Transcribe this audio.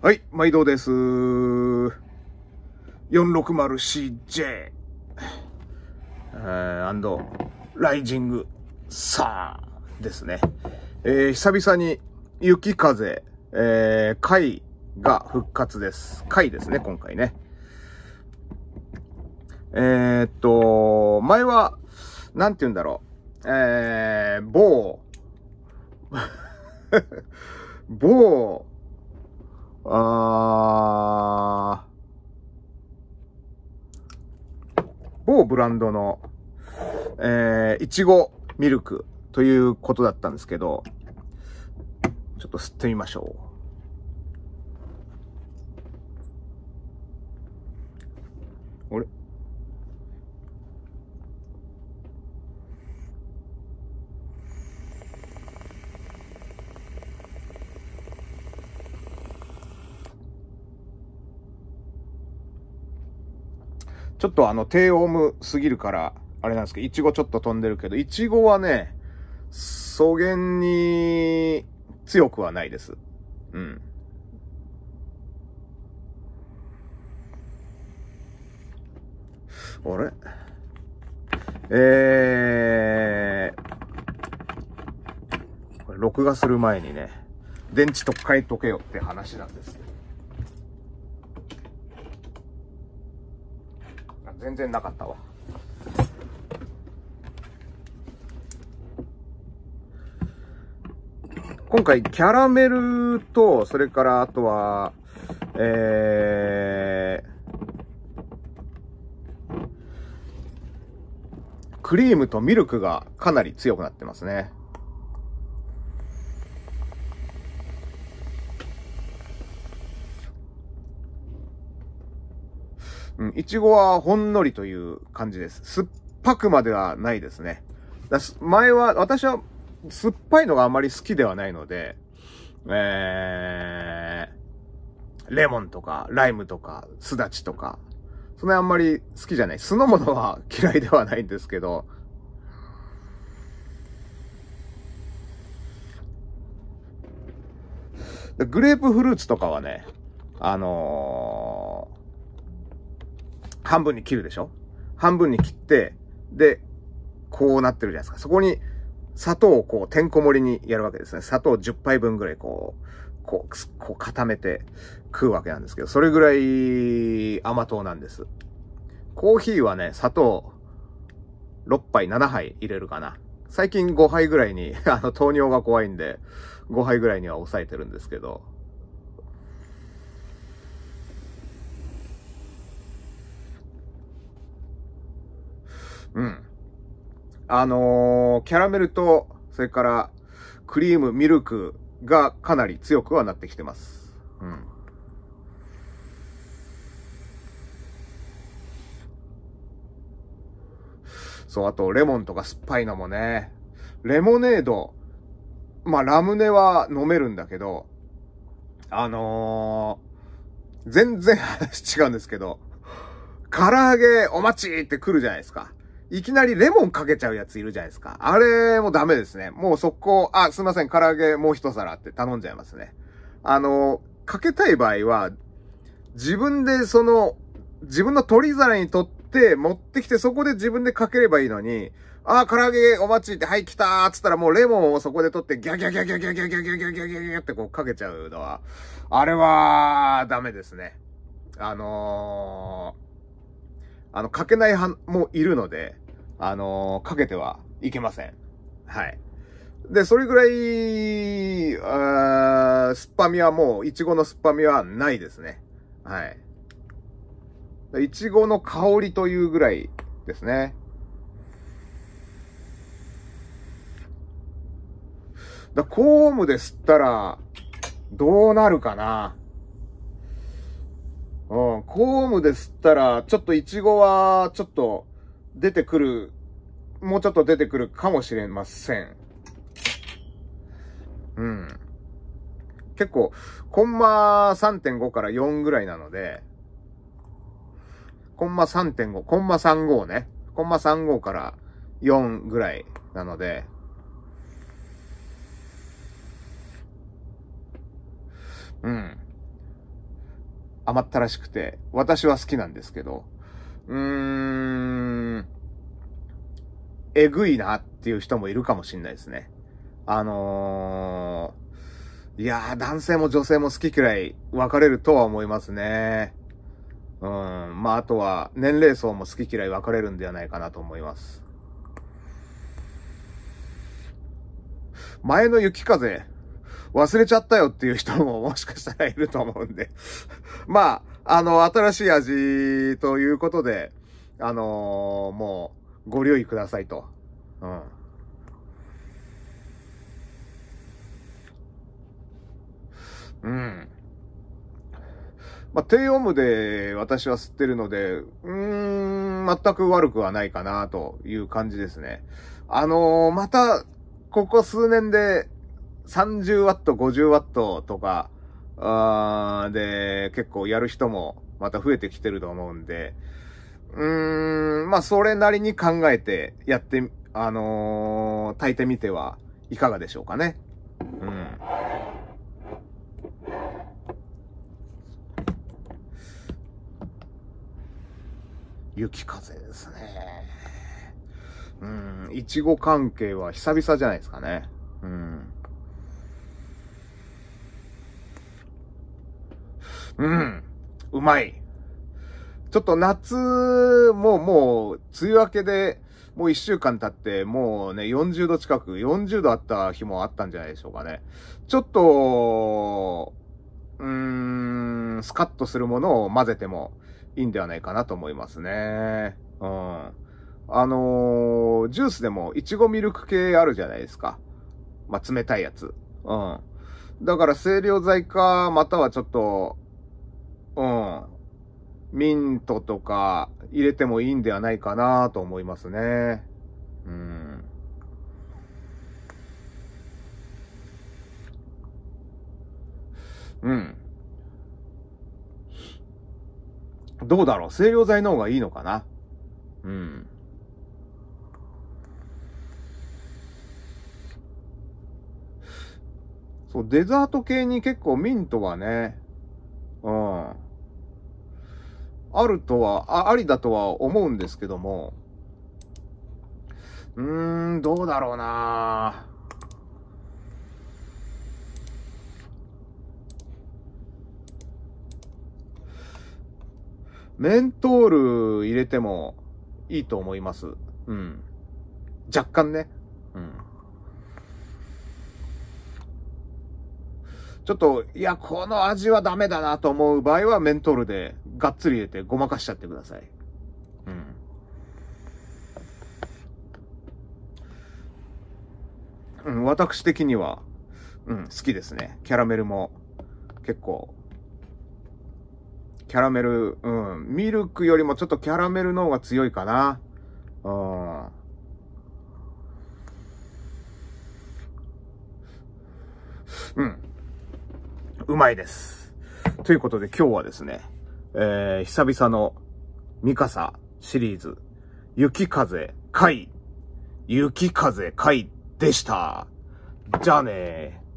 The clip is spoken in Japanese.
はい、毎度です。460CJ。えー、アンド、ライジング、さあ、ですね。えー、久々に、雪風、えー、回が復活です。回ですね、今回ね。えー、っと、前は、なんて言うんだろう。えー、某、某、あー某ブランドの、えー、いちごミルクということだったんですけど、ちょっと吸ってみましょう。あれ？ちょっとあの、低オームすぎるから、あれなんですけど、いちごちょっと飛んでるけど、いちごはね、草原に強くはないです。うん。あれ？えー、これ録画する前にね、電池とっかえとけよって話なんですけど。全然なかったわ。今回、キャラメルと、それから、あとは、えー、クリームとミルクがかなり強くなってますね。うん、いちごはほんのりという感じです。酸っぱくまではないですね。だ前は、私は酸っぱいのがあまり好きではないので、えー、レモンとか、ライムとか、すだちとか、そんなあんまり好きじゃない。酢の物は嫌いではないんですけど、グレープフルーツとかはね、あの半分に切るでしょ？半分に切って、で、こうなってるじゃないですか。そこに砂糖をこう、てんこ盛りにやるわけですね。砂糖10杯分ぐらいこう、こう、こう固めて食うわけなんですけど、それぐらい甘党なんです。コーヒーはね、砂糖6杯、7杯入れるかな。最近5杯ぐらいに、あの、糖尿が怖いんで、5杯ぐらいには抑えてるんですけど、うん。あのーキャラメルと、それから、クリーム、ミルクがかなり強くはなってきてます。うん。そう、あと、レモンとか酸っぱいのもね、レモネード、まあ、ラムネは飲めるんだけど、あのー全然話違うんですけど、唐揚げお待ちって来るじゃないですか。いきなりレモンかけちゃうやついるじゃないですか。あれもダメですね。もう速攻、あ、すいません、唐揚げもう一皿って頼んじゃいますね。あの、かけたい場合は、自分でその、自分の取り皿に取って持ってきてそこで自分でかければいいのに、あ、唐揚げお待ちって、はい、来たーっつったらもうレモンをそこで取ってギャギャギャギャギャギャギャギャギャギャギャギャってこうかけちゃうのは、あれは、ダメですね。あのー、あの、かけない派もいるので、あのーかけてはいけません。はい。で、それぐらい、あ酸っぱみはもう、いちごの酸っぱみはないですね。はい。いちごの香りというぐらいですね。だコームで吸ったら、どうなるかなうん、コームで吸ったら、ちょっとイチゴは、ちょっと、出てくる、もうちょっと出てくるかもしれません。うん。結構、コンマ3.5から4ぐらいなので、コンマ3.5、コンマ35ね。コンマ35から4ぐらいなので、うん。甘ったらしくて、私は好きなんですけど、うーん、えぐいなっていう人もいるかもしんないですね。あのー、いやー、男性も女性も好き嫌い分かれるとは思いますね。うん。まあ、あとは、年齢層も好き嫌い分かれるんではないかなと思います。前の雪風、忘れちゃったよっていう人も もしかしたらいると思うんで まあ、あの、新しい味ということで、あのー、もう、ご留意くださいと。うん。うん。まあ、低温無で私は吸ってるので、うーん、全く悪くはないかなという感じですね。あのー、また、ここ数年で 30W、50W とか、あで、結構やる人もまた増えてきてると思うんで、うーん、まあ、それなりに考えてやって、あのー、炊いてみてはいかがでしょうかね。うん。雪風ですね。うん、いちご関係は久々じゃないですかね。うん。うん。うまい。ちょっと夏、もうもう、梅雨明けで、もう一週間経って、もうね、40度近く、40度あった日もあったんじゃないでしょうかね。ちょっと、うーん、スカッとするものを混ぜてもいいんではないかなと思いますね。うん。あのー、ジュースでも、いちごミルク系あるじゃないですか。まあ、冷たいやつ。うん。だから、清涼剤か、またはちょっと、うん。ミントとか入れてもいいんではないかなと思いますね。うん。うん。どうだろう？清涼剤の方がいいのかな？うん。そう、デザート系に結構ミントはね、うん。あるとは、あ、ありだとは思うんですけども、うーん、どうだろうなメントール入れてもいいと思います。うん。若干ね。うん。ちょっと、いや、この味はダメだなと思う場合は、メントールでがっつり入れてごまかしちゃってください。うん。うん、私的には、うん、好きですね。キャラメルも、結構、キャラメル、うん、ミルクよりもちょっとキャラメルの方が強いかな。うん。うん。うまいです。ということで今日はですね、えー、久々のミカサシリーズ、雪風回、雪風回でした。じゃあねー